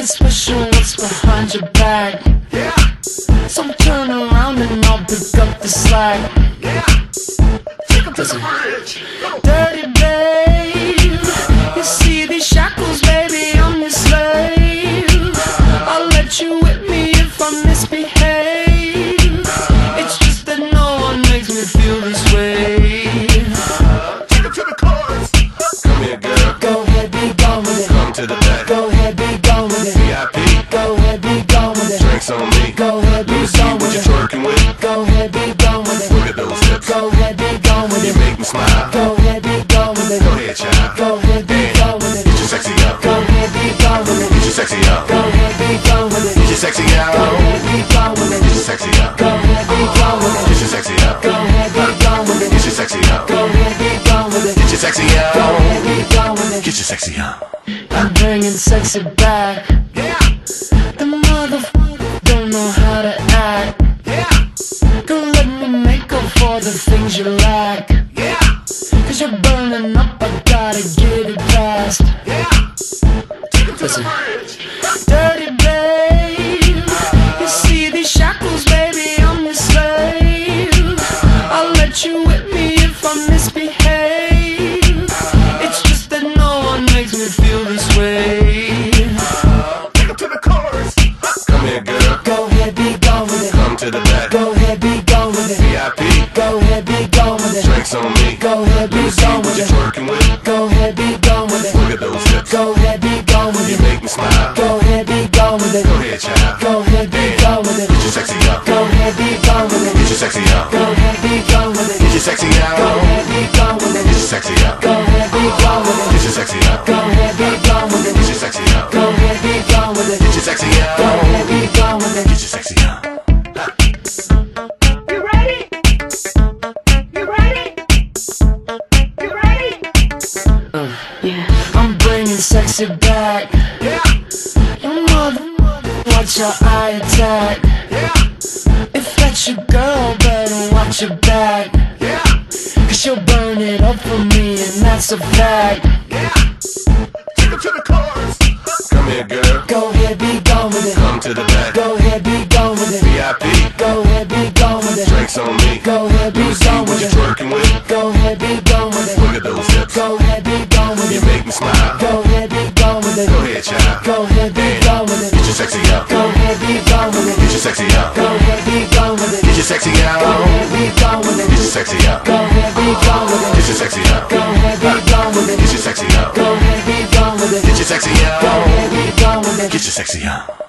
can swish what's behind your back. Yeah. So turn around and I'll pick up the slack. Yeah. Take this bridge. Dirty babe. You see these shackles, baby, I'm your slave. I'll let you whip me if I misbehave. It's just that no one makes me feel this way. Take it to the chorus. Come here, girl. Go ahead, be gone with it. Come to the back. Go smile. Go ahead, be gone with it. Go ahead, child. Go ahead, be gone with it. Get your sexy up. Go ahead, be gone with it. Get your sexy up. Go ahead, be gone with it. Get your sexy out. Go ahead, be gone with it. Get your sexy up. Go ahead, be gone with Get it. your sexy up. Go ahead, be gone with Get your sexy up. Go ahead, be gone with it. Get your sexy Go out. ahead, be gone with it. Get your sexy up. I'm bringing sexy back. Yeah. The motherfucker don't know how to act. Yeah. Don't let me make up for the things you lack. Listen. Dirty babe, you see these shackles, baby, I'm your slave. I'll let you whip me if I misbehave. It's just that no one makes me feel this way. Take 'em to the chorus. Come here, girl. Go ahead, be gone with it. Come to the back. Go ahead, be gone with it. VIP. Make me smile. Go ahead, be gone with it. Go ahead, child. Go ahead, be gone with it. Get your sexy up. Go ahead, be gone with it. Get your sexy up. Go ahead, be gone with it. Get your sexy Go ahead, be gone with it. Get your sexy up. Go ahead, be gone with it. Get your sexy up. Go ahead, be gone with it. Back. Yeah. Mother, watch your eye attack. Yeah. If that's your girl, better watch your back. Yeah. Cause she'll burn it up for me, and that's a fact. Yeah. Your sexy up. Go ahead, be gone with Get your sexy Go out. ahead, be gone with Get your sexy up. Go ahead, be gone with Get your sexy up. Go ahead, be gone with Get your sexy up. Go ahead, be gone with Get your sexy Go ahead, be gone with it. Get your sexy up.